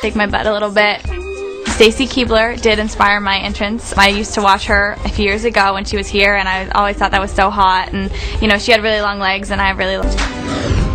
Take my butt a little bit. Stacy Keibler did inspire my entrance. I used to watch her a few years ago when she was here, and I always thought that was so hot. And you know, she had really long legs, and I really. loved. Her.